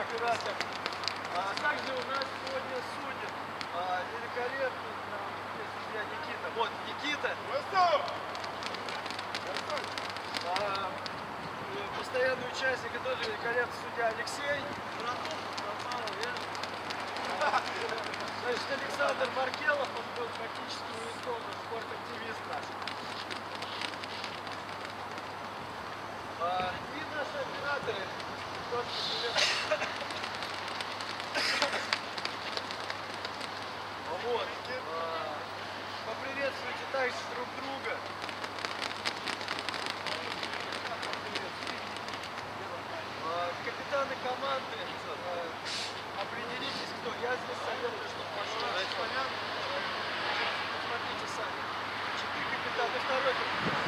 Красик. А также у нас сегодня судит а, великолепный судья Никита. Вот Никита. А, постоянный участник и тоже великолепный судья Алексей. Братов? Значит, Александр Маркелов, Слушаете друг друга. А, капитаны команды, а, определитесь, кто. Я здесь советую, чтобы пошел. Смотрите сами. Четыре капитана, второй капитан.